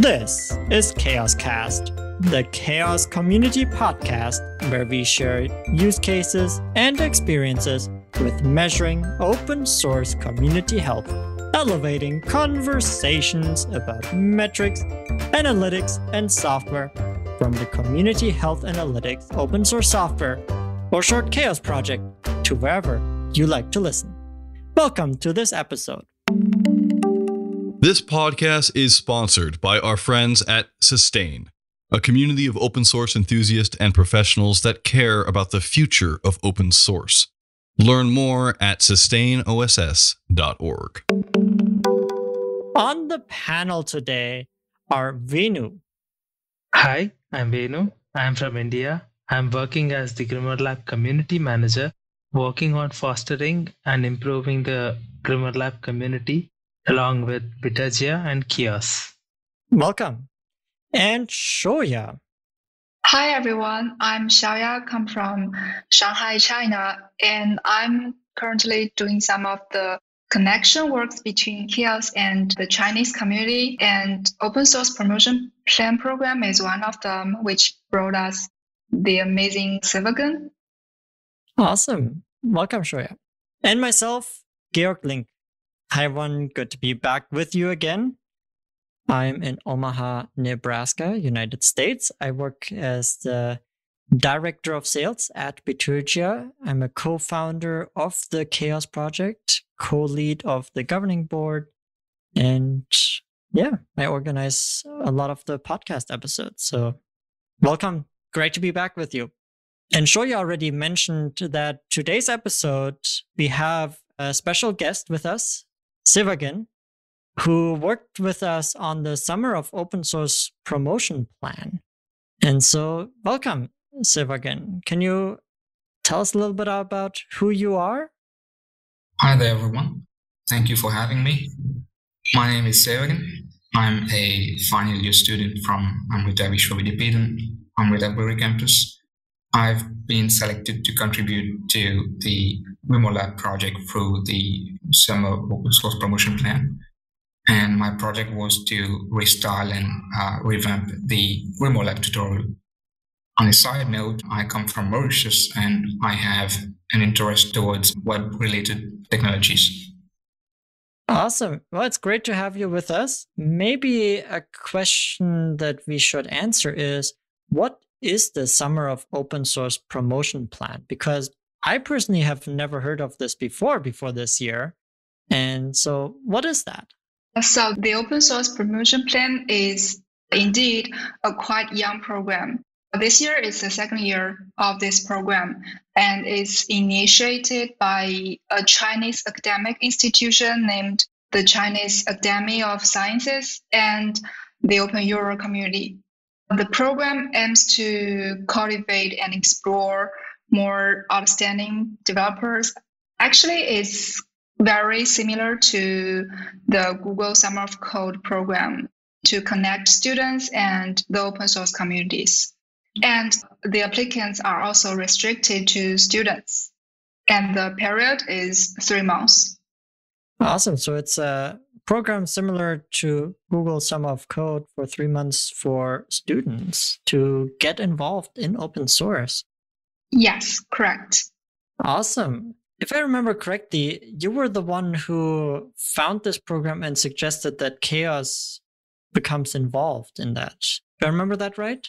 This is CHAOSScast, the CHAOSS Community Podcast, where we share use cases and experiences with measuring open source community health, elevating conversations about metrics, analytics, and software from the Community Health Analytics open source software, or short CHAOSS project, to wherever you like to listen. Welcome to this episode. This podcast is sponsored by our friends at Sustain, a community of open source enthusiasts and professionals that care about the future of open source. Learn more at sustainoss.org. On the panel today are Venu. Hi, I'm Venu. I'm from India. I'm working as the GrimoireLab community manager, working on fostering and improving the GrimoireLab community along with Bitergia and CHAOSS. Welcome. And Xiaoya. Hi everyone, I'm Xiaoya, come from Shanghai, China, and I'm currently doing some of the connection works between CHAOSS and the Chinese community and open source promotion plan program is one of them, which brought us the amazing Sevagen. Awesome. Welcome, Xiaoya. And myself, Georg Link. Hi, everyone. Good to be back with you again. I'm in Omaha, Nebraska, United States. I work as the director of sales at Bitergia. I'm a co founder of the CHAOSS Project, co lead of the governing board. And yeah, I organize a lot of the podcast episodes. So welcome. Great to be back with you. And Xiaoya already mentioned that today's episode, we have a special guest with us, Sevagen, who worked with us on the Summer of Open Source promotion plan. And so, welcome, Sevagen. Can you tell us a little bit about who you are? Hi there, everyone. Thank you for having me. My name is Sevagen. I'm a final year student from Amrita Vishwavidyapitham, Amritapuri campus. I've been selected to contribute to the GrimoireLab project through the Summer Open Source Promotion Plan. And my project was to restyle and uh, revamp the GrimoireLab tutorial. On a side note, I come from Mauritius and I have an interest towards web related technologies. Awesome. Well, it's great to have you with us. Maybe a question that we should answer is what is the Summer of Open Source Promotion Plan? Because I personally have never heard of this before, before this year. And so, what is that? So, the Open Source Promotion Plan is indeed a quite young program. This year is the second year of this program and it's initiated by a Chinese academic institution named the Chinese Academy of Sciences and the openEuler community. The program aims to cultivate and explore more outstanding developers. Actually, it's very similar to the Google Summer of Code program to connect students and the open source communities. And the applicants are also restricted to students. And the period is three months. Awesome. So it's a program similar to Google Summer of Code for three months for students to get involved in open source. Yes, correct. Awesome. If I remember correctly, you were the one who found this program and suggested that CHAOSS becomes involved in that. Do I remember that right?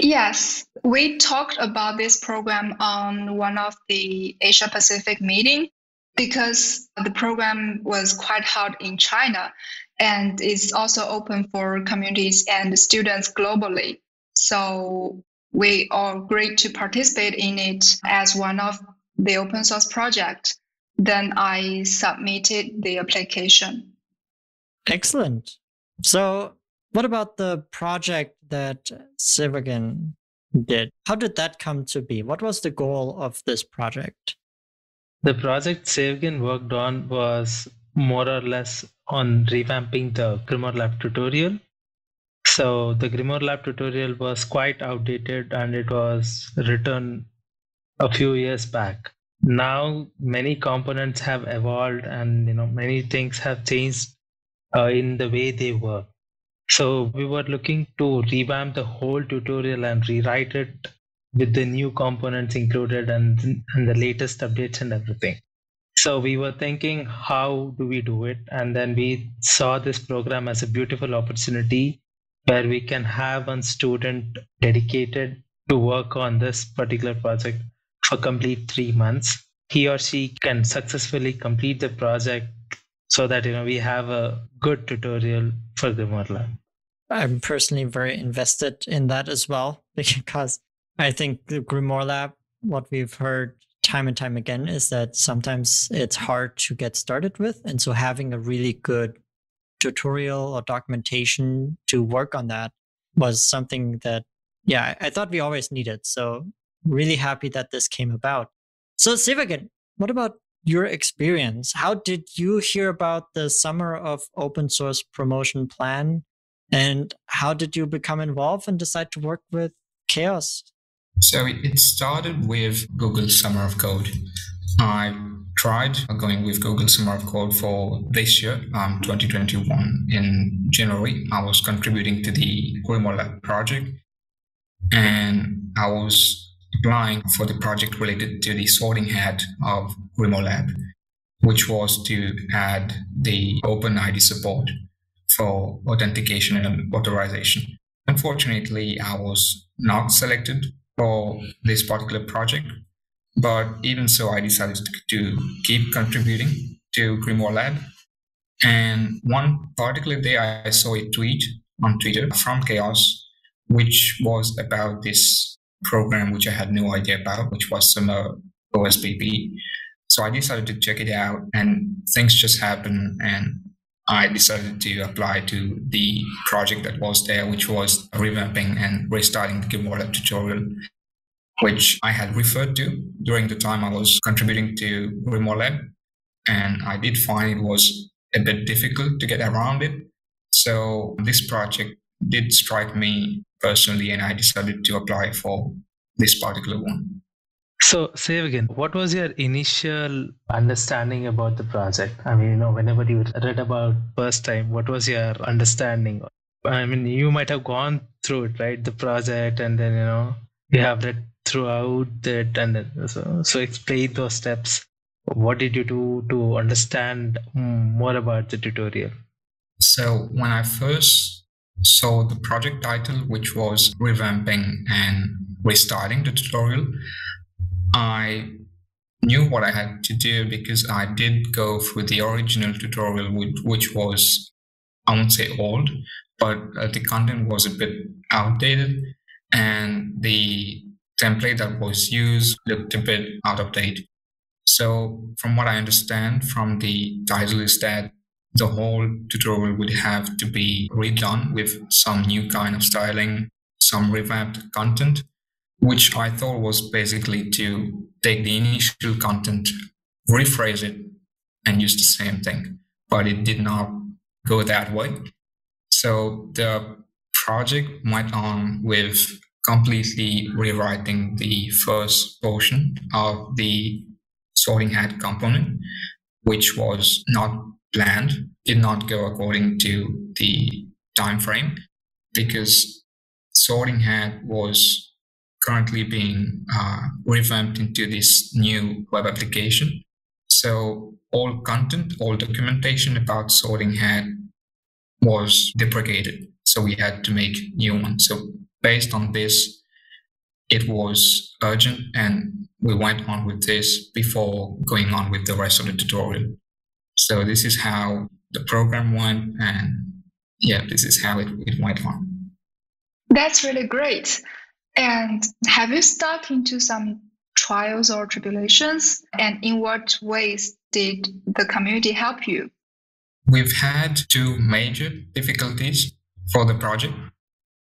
Yes, we talked about this program on one of the Asia Pacific meeting because the program was quite hot in China and is also open for communities and students globally. So we all agreed to participate in it as one of the open source project. Then I submitted the application. Excellent. So what about the project that Sevagen did? How did that come to be? What was the goal of this project? The project Sevagen worked on was more or less on revamping the GrimoireLab tutorial so the GrimoireLab tutorial was quite outdated and it was written a few years back. Now many components have evolved and you know many things have changed uh, in the way they work. So we were looking to revamp the whole tutorial and rewrite it with the new components included and, and the latest updates and everything. So we were thinking, how do we do it? And then we saw this program as a beautiful opportunity where we can have one student dedicated to work on this particular project for complete three months. He or she can successfully complete the project so that you know we have a good tutorial for the Lab. I'm personally very invested in that as well because I think the GrimoireLab, what we've heard time and time again, is that sometimes it's hard to get started with. And so having a really good tutorial or documentation to work on that was something that, yeah, I thought we always needed. So really happy that this came about. So Sevagen, what about your experience? How did you hear about the Summer of Open Source Promotion Plan? And how did you become involved and decide to work with CHAOSS? So it started with Google Summer of Code. I tried going with Google Summer of Code for this year, um, 2021. In January, I was contributing to the GrimoireLab project, and I was applying for the project related to the SortingHat of GrimoireLab, which was to add the OpenID support for authentication and authorization. Unfortunately, I was not selected for this particular project. But even so, I decided to keep contributing to GrimoireLab. And one particular day, I saw a tweet on Twitter from CHAOSS, which was about this program, which I had no idea about, which was Summer uh, OSPP. So I decided to check it out, and things just happened. And I decided to apply to the project that was there, which was revamping and restarting the Lab tutorial, which I had referred to during the time I was contributing to GrimoireLab. And I did find it was a bit difficult to get around it. So this project did strike me personally, and I decided to apply for this particular one. So, say again, what was your initial understanding about the project? I mean, you know, whenever you read about first time, what was your understanding? I mean, you might have gone through it, right? The project, and then you know, you have read throughout it, and then, so so explain those steps. What did you do to understand mm, more about the tutorial? So when I first saw the project title, which was revamping and restarting the tutorial, I knew what I had to do because I did go through the original tutorial, which, was, I won't say old, but uh, the content was a bit outdated and the template that was used looked a bit out of date. So, from what I understand from the title, is that the whole tutorial would have to be redone with some new kind of styling, some revamped content, which I thought was basically to take the initial content, rephrase it, and use the same thing. But it did not go that way. So the project went on with completely rewriting the first portion of the SortingHat component, which was not planned, did not go according to the time frame because SortingHat was currently being uh, revamped into this new web application. So all content, all documentation about SortingHat was deprecated. So we had to make new ones. So based on this, it was urgent and we went on with this before going on with the rest of the tutorial. So this is how the program went and yeah, this is how it, it went on. That's really great. And have you stuck into some trials or tribulations? And in what ways did the community help you? We've had two major difficulties for the project.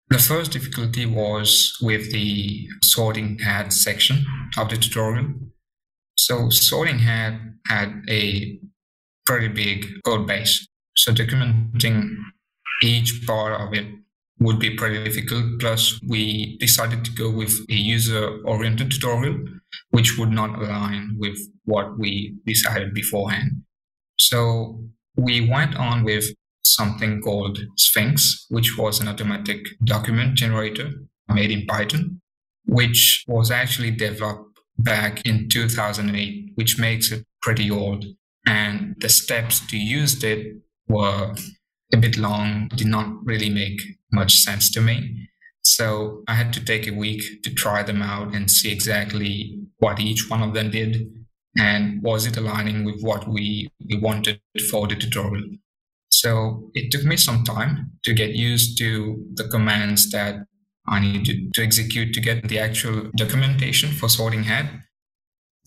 The first difficulty was with the SortingHat section of the tutorial. So SortingHat had a pretty big code base. So documenting each part of it would be pretty difficult. Plus, we decided to go with a user oriented tutorial, which would not align with what we decided beforehand. So we went on with something called Sphinx, which was an automatic document generator made in Python, which was actually developed back in 2008, which makes it pretty old. And the steps to use it were a bit long, did not really make much sense to me. So I had to take a week to try them out and see exactly what each one of them did and was it aligning with what we, we wanted for the tutorial. So it took me some time to get used to the commands that I needed to execute to get the actual documentation for SortingHat.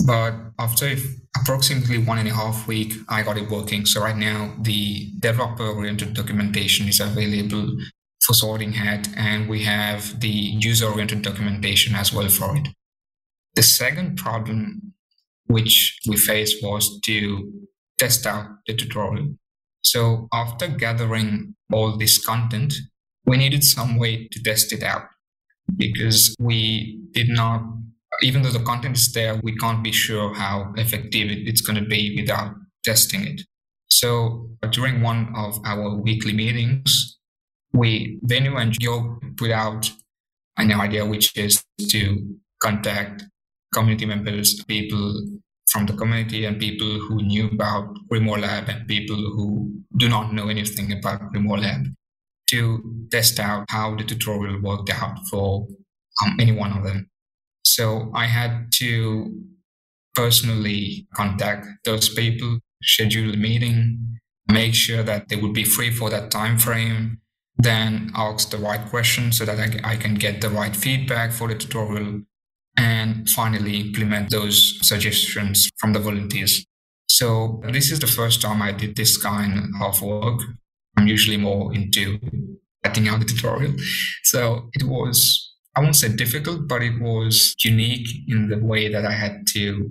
But after approximately one and a half week, I got it working. So right now the developer oriented documentation is available for SortingHat and we have the user oriented documentation as well for it. The second problem which we faced was to test out the tutorial. So after gathering all this content, we needed some way to test it out because we did not, even though the content is there, we can't be sure how effective it's going to be without testing it. So during one of our weekly meetings, we, Venu and Georg put out an idea, which is to contact community members, people from the community and people who knew about GrimoireLab and people who do not know anything about GrimoireLab to test out how the tutorial worked out for um, any one of them. So I had to personally contact those people, schedule a meeting, make sure that they would be free for that time frame, then ask the right questions so that I, I can get the right feedback for the tutorial and finally implement those suggestions from the volunteers. So this is the first time I did this kind of work. I'm usually more into writing out the tutorial. So it was, I won't say difficult, but it was unique in the way that I had to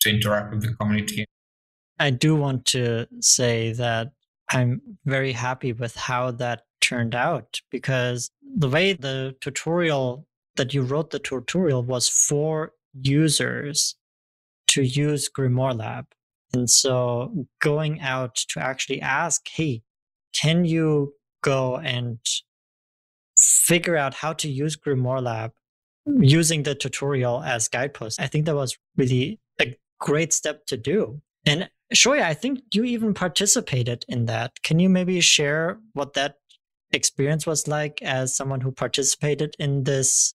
to interact with the community. I do want to say that I'm very happy with how that turned out because the way the tutorial that you wrote the tutorial was for users to use GrimoireLab. And so going out to actually ask, hey, can you go and figure out how to use GrimoireLab using the tutorial as guidepost? I think that was really a great step to do. And Xiaoya, I think you even participated in that. Can you maybe share what that experience was like as someone who participated in this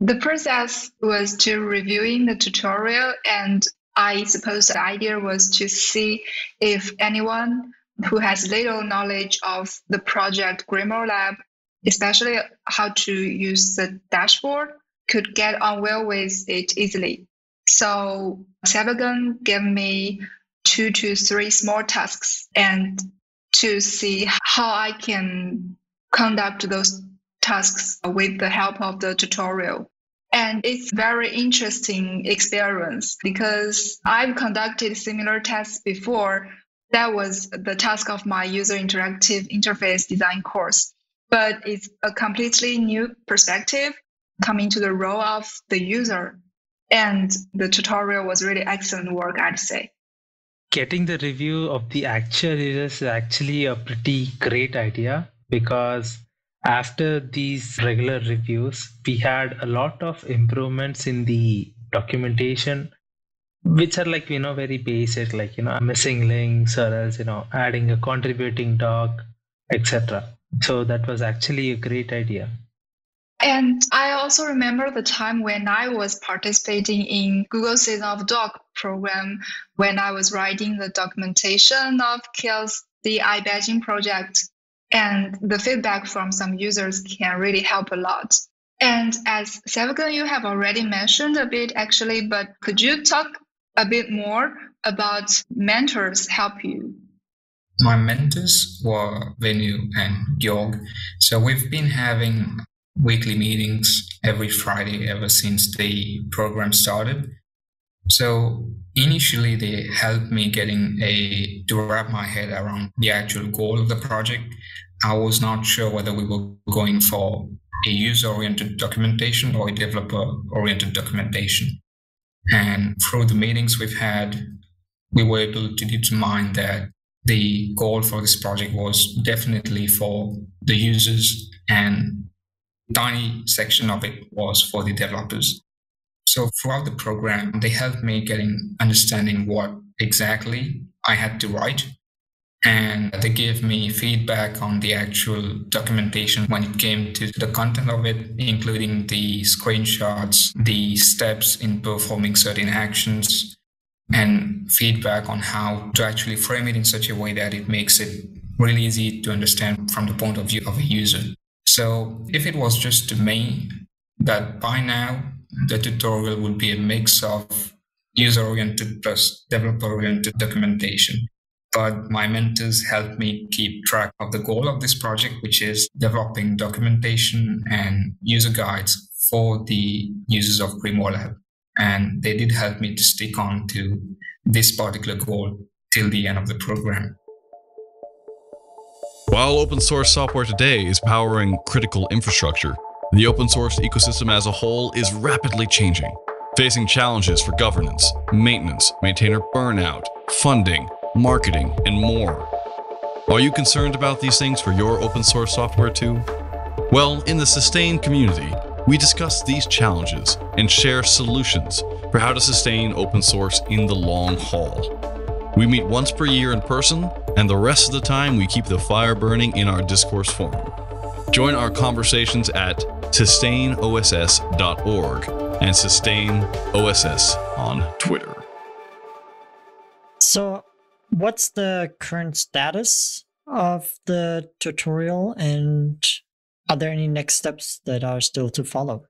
the process was to reviewing the tutorial and I suppose the idea was to see if anyone who has little knowledge of the project GrimoireLab, especially how to use the dashboard, could get on well with it easily. So Sevagen gave me two to three small tasks and to see how I can conduct those tasks with the help of the tutorial. And it's very interesting experience because I've conducted similar tests before. That was the task of my user interactive interface design course. But it's a completely new perspective coming to the role of the user. And the tutorial was really excellent work, I'd say. Getting the review of the actual users is actually a pretty great idea because after these regular reviews, we had a lot of improvements in the documentation, which are like, you know, very basic, like, you know, missing links or else, you know, adding a contributing doc, etc. So that was actually a great idea. And I also remember the time when I was participating in Google Season of Doc program when I was writing the documentation of KILL's the iBadging project. And the feedback from some users can really help a lot. And as Sevagen, you have already mentioned a bit actually, but could you talk a bit more about mentors help you? My mentors were Venu and Georg. So we've been having weekly meetings every Friday ever since the program started. So initially they helped me getting a to wrap my head around the actual goal of the project i was not sure whether we were going for a user oriented documentation or a developer oriented documentation and through the meetings we've had we were able to determine that the goal for this project was definitely for the users and tiny section of it was for the developers. So throughout the program, they helped me getting understanding what exactly I had to write. And they gave me feedback on the actual documentation when it came to the content of it, including the screenshots, the steps in performing certain actions, and feedback on how to actually frame it in such a way that it makes it really easy to understand from the point of view of a user. So if it was just to me, that by now the tutorial would be a mix of user-oriented plus developer-oriented documentation. But my mentors helped me keep track of the goal of this project, which is developing documentation and user guides for the users of GrimoireLab. And they did help me to stick on to this particular goal till the end of the program. While open source software today is powering critical infrastructure, the open source ecosystem as a whole is rapidly changing, facing challenges for governance, maintenance, maintainer burnout, funding, marketing, and more. Are you concerned about these things for your open source software too? Well, in the Sustain community, we discuss these challenges and share solutions for how to sustain open source in the long haul. We meet once per year in person, and the rest of the time we keep the fire burning in our discourse forum. Join our conversations at sustainoss.org and sustainoss on Twitter. So, what's the current status of the tutorial and are there any next steps that are still to follow?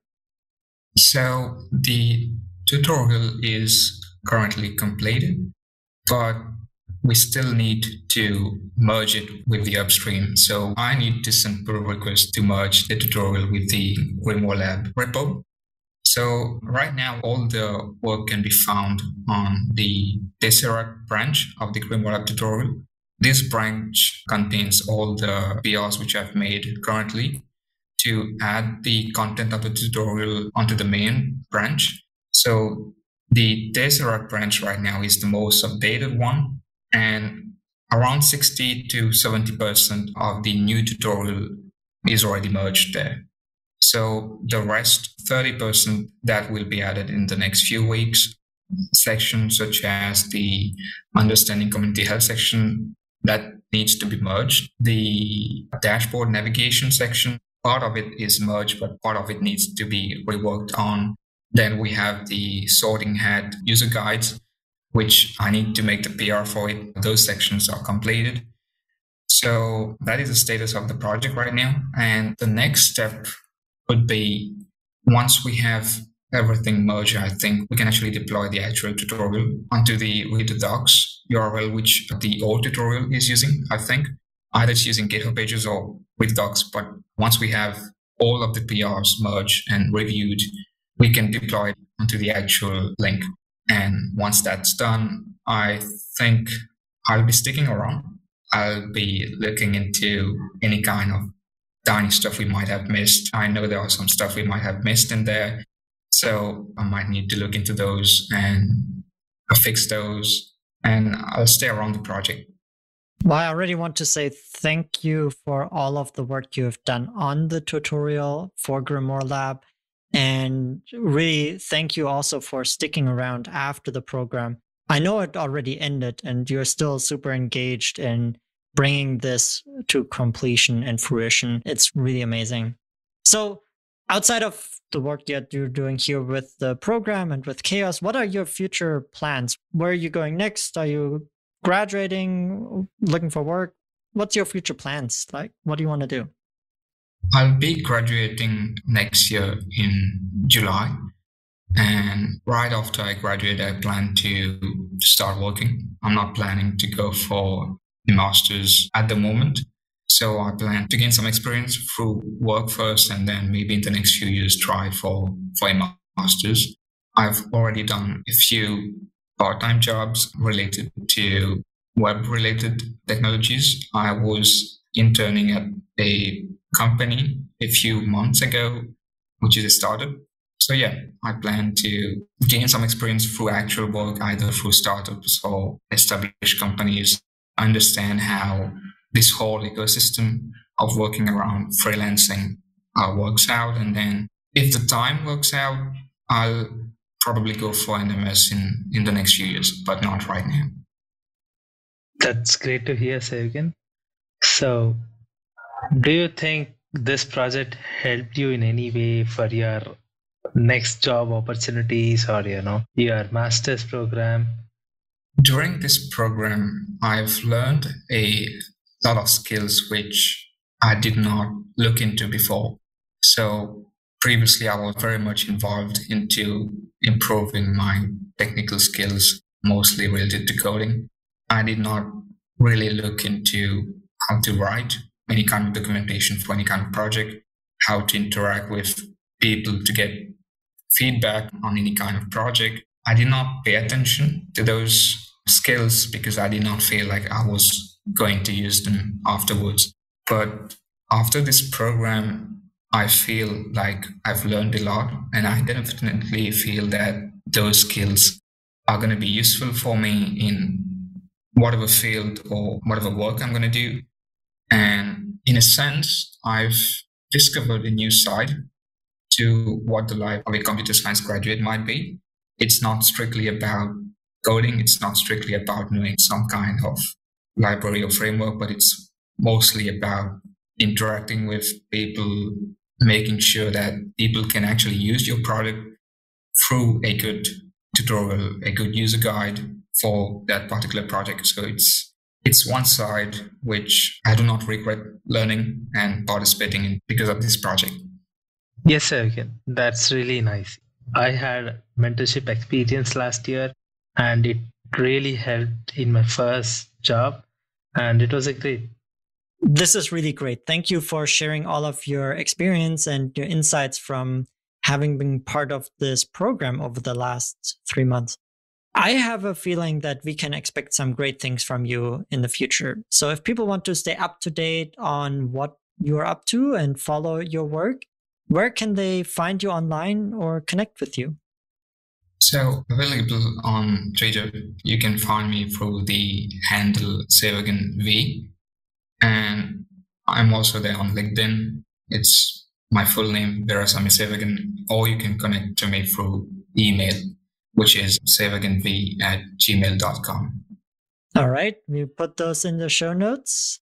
So the tutorial is currently completed, but we still need to merge it with the upstream. So I need to send pull request to merge the tutorial with the GrimoireLab repo. So right now, all the work can be found on the Tesseract branch of the GrimoireLab tutorial. This branch contains all the PRs which I've made currently to add the content of the tutorial onto the main branch. So the Tesseract branch right now is the most updated one and around 60 to 70% of the new tutorial is already merged there. So the rest 30% that will be added in the next few weeks sections such as the understanding community health section that needs to be merged. The dashboard navigation section, part of it is merged, but part of it needs to be reworked on. Then we have the SortingHat user guides, which I need to make the PR for it. Those sections are completed. So that is the status of the project right now. And the next step would be once we have everything merged, I think we can actually deploy the actual tutorial onto the read the docs URL, which the old tutorial is using, I think. Either it's using GitHub pages or with docs, but once we have all of the PRs merged and reviewed, we can deploy it onto the actual link. And once that's done, I think I'll be sticking around. I'll be looking into any kind of tiny stuff we might have missed. I know there are some stuff we might have missed in there. So I might need to look into those and fix those. And I'll stay around the project. Well, I already want to say thank you for all of the work you have done on the tutorial for GrimoireLab. And really thank you also for sticking around after the program. I know it already ended and you're still super engaged in bringing this to completion and fruition. It's really amazing. So, outside of the work that you're doing here with the program and with CHAOSS, what are your future plans? Where are you going next? Are you graduating, looking for work? What's your future plans? Like, what do you want to do? I'll be graduating next year in July. And right after I graduate, I plan to start working. I'm not planning to go for the master's at the moment. So I plan to gain some experience through work first and then maybe in the next few years try for, for a master's. I've already done a few part-time jobs related to web related technologies. I was interning at a company a few months ago, which is a startup. So yeah, I plan to gain some experience through actual work, either through startups or established companies understand how this whole ecosystem of working around freelancing uh, works out. And then if the time works out, I'll probably go for an MS in, in the next few years, but not right now. That's great to hear, Sevagen. So, do you think this project helped you in any way for your next job opportunities or you know your master's program during this program i've learned a lot of skills which i did not look into before so previously i was very much involved into improving my technical skills mostly related to coding i did not really look into how to write any kind of documentation for any kind of project how to interact with people to get feedback on any kind of project. I did not pay attention to those skills because I did not feel like I was going to use them afterwards. But after this program, I feel like I've learned a lot, and I definitely feel that those skills are going to be useful for me in whatever field or whatever work I'm going to do. And in a sense, I've discovered a new side to what the life of a computer science graduate might be. It's not strictly about coding, it's not strictly about knowing some kind of library or framework, but it's mostly about interacting with people, making sure that people can actually use your product through a good tutorial, a good user guide for that particular project. So it's it's one side which I do not regret learning and participating in because of this project. Yes, sir. That's really nice. I had mentorship experience last year and it really helped in my first job and it was a great. This is really great. Thank you for sharing all of your experience and your insights from having been part of this program over the last three months. I have a feeling that we can expect some great things from you in the future. So if people want to stay up to date on what you're up to and follow your work, where can they find you online or connect with you? So available on Twitter, you can find me through the handle Sevgen and I'm also there on LinkedIn. It's my full name, Virasamy Sevagen, or you can connect to me through email, which is sevgenv at gmail.com. All right, we put those in the show notes.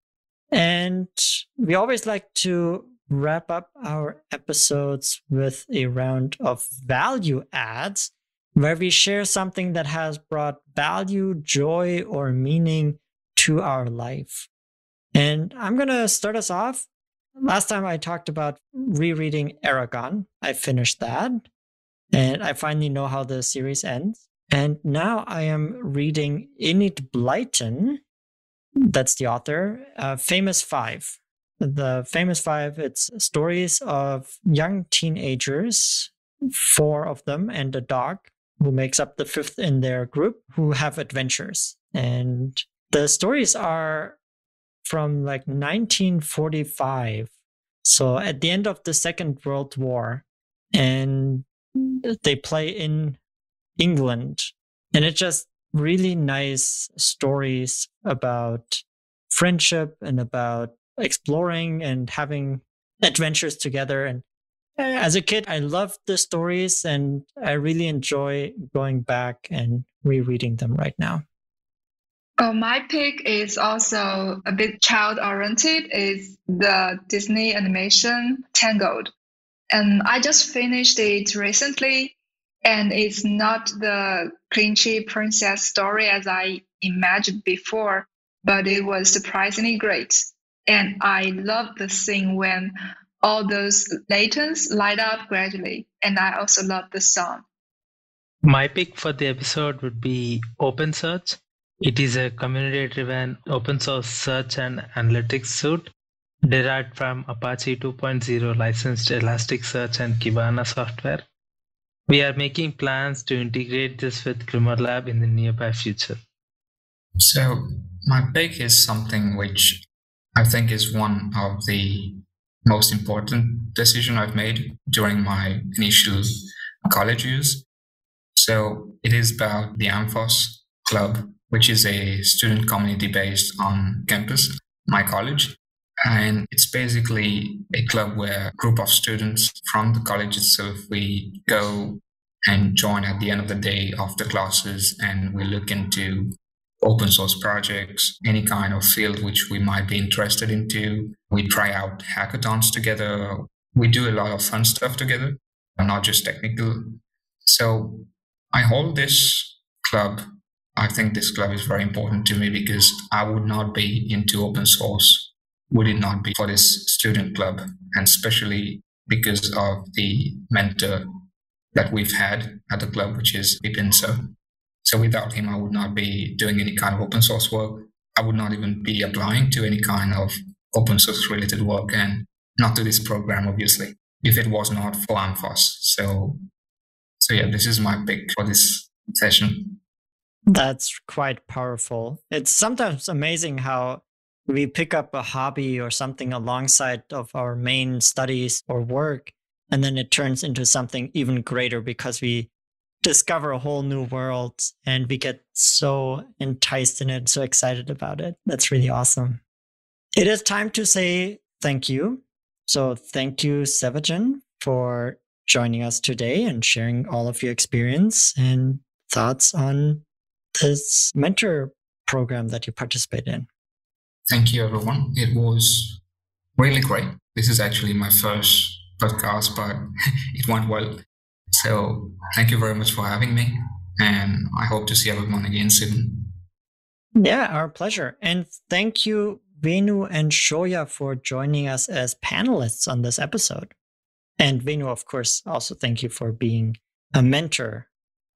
And we always like to wrap up our episodes with a round of value adds where we share something that has brought value, joy, or meaning to our life. And I'm going to start us off. Last time I talked about rereading Eragon, I finished that and I finally know how the series ends. And now I am reading Enid Blyton. That's the author, uh, Famous Five the famous five it's stories of young teenagers four of them and a dog who makes up the fifth in their group who have adventures and the stories are from like 1945 so at the end of the second world war and they play in england and it's just really nice stories about friendship and about exploring and having adventures together. And as a kid, I loved the stories and I really enjoy going back and rereading them right now. Oh, my pick is also a bit child oriented. Is the Disney animation Tangled, and I just finished it recently. And it's not the cringy princess story as I imagined before, but it was surprisingly great. And I love the scene when all those lanterns light up gradually. And I also love the song. My pick for the episode would be OpenSearch. It is a community driven open source search and analytics suite derived from Apache 2.0 licensed Elasticsearch and Kibana software. We are making plans to integrate this with GrimoireLab in the nearby future. So, my pick is something which I think is one of the most important decision I've made during my initial college years. So it is about the amFOSS Club which is a student community based on campus, my college. And it's basically a club where a group of students from the college itself, we go and join at the end of the day after classes and we look into open source projects, any kind of field which we might be interested into. We try out hackathons together. We do a lot of fun stuff together, not just technical. So I hold this club. I think this club is very important to me because I would not be into open source would it not be for this student club and especially because of the mentor that we've had at the club, which is Vipin Sir. So without him, I would not be doing any kind of open source work. I would not even be applying to any kind of open source related work and not to this program, obviously, if it was not for amFOSS. So, so yeah, this is my pick for this session. That's quite powerful. It's sometimes amazing how we pick up a hobby or something alongside of our main studies or work and then it turns into something even greater because we discover a whole new world and we get so enticed in it so excited about it. That's really awesome. It is time to say thank you. So thank you Sevagen for joining us today and sharing all of your experience and thoughts on this mentor program that you participate in. Thank you everyone. It was really great. This is actually my first podcast, but it went well. So thank you very much for having me. And I hope to see everyone again soon. Yeah, our pleasure. And thank you, Venu and Xiaoya, for joining us as panelists on this episode. And Venu, of course, also thank you for being a mentor.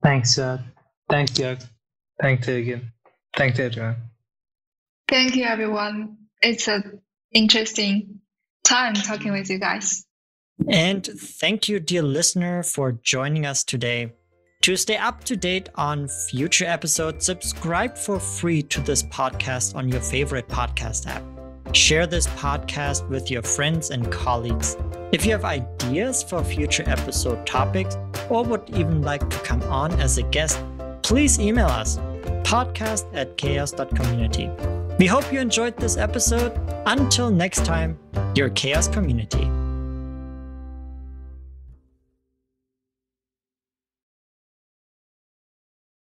Thanks, uh, thanks, Georg. Thanks again. Thanks, everyone. Thank you, everyone. It's an interesting time talking with you guys. And thank you, dear listener, for joining us today. To stay up to date on future episodes, subscribe for free to this podcast on your favorite podcast app. Share this podcast with your friends and colleagues. If you have ideas for future episode topics or would even like to come on as a guest, please email us podcast at chaoss.community. We hope you enjoyed this episode. Until next time, your CHAOSS community.